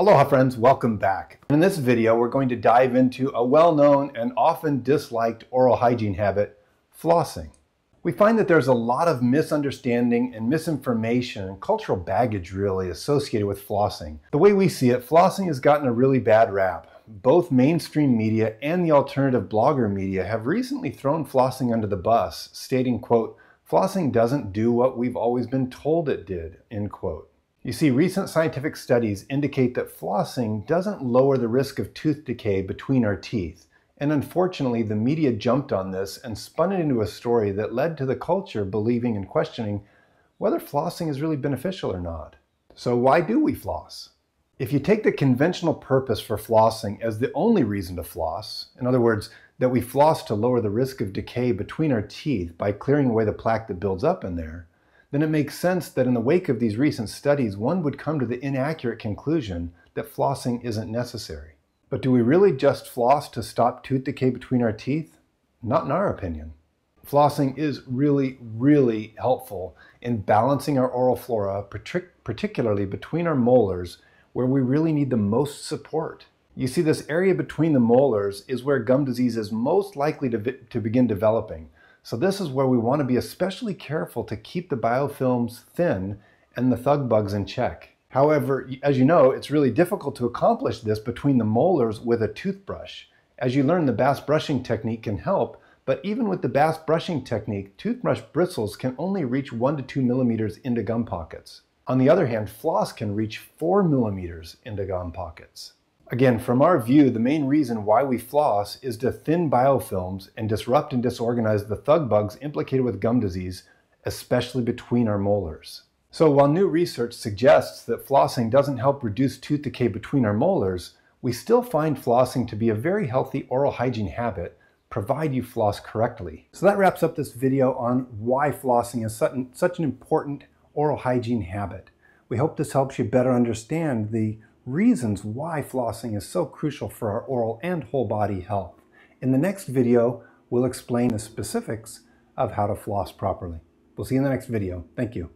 Aloha friends, welcome back. In this video, we're going to dive into a well-known and often disliked oral hygiene habit, flossing. We find that there's a lot of misunderstanding and misinformation and cultural baggage really associated with flossing. The way we see it, flossing has gotten a really bad rap. Both mainstream media and the alternative blogger media have recently thrown flossing under the bus, stating, quote, flossing doesn't do what we've always been told it did, end quote. You see, recent scientific studies indicate that flossing doesn't lower the risk of tooth decay between our teeth. And unfortunately, the media jumped on this and spun it into a story that led to the culture believing and questioning whether flossing is really beneficial or not. So, why do we floss? If you take the conventional purpose for flossing as the only reason to floss, in other words, that we floss to lower the risk of decay between our teeth by clearing away the plaque that builds up in there, then it makes sense that in the wake of these recent studies, one would come to the inaccurate conclusion that flossing isn't necessary. But do we really just floss to stop tooth decay between our teeth? Not in our opinion. Flossing is really, really helpful in balancing our oral flora, partic- particularly between our molars, where we really need the most support. You see, this area between the molars is where gum disease is most likely to, to begin developing. So, this is where we want to be especially careful to keep the biofilms thin and the thug bugs in check. However, as you know, it's really difficult to accomplish this between the molars with a toothbrush. As you learn, the Bass brushing technique can help, but even with the Bass brushing technique, toothbrush bristles can only reach 1 to 2 millimeters into gum pockets. On the other hand, floss can reach 4 millimeters into gum pockets. Again, from our view, the main reason why we floss is to thin biofilms and disrupt and disorganize the thug bugs implicated with gum disease, especially between our molars. So while new research suggests that flossing doesn't help reduce tooth decay between our molars, we still find flossing to be a very healthy oral hygiene habit, provide you floss correctly. So that wraps up this video on why flossing is such an important oral hygiene habit. We hope this helps you better understand the reasons why flossing is so crucial for our oral and whole body health. In the next video, we'll explain the specifics of how to floss properly. We'll see you in the next video. Thank you.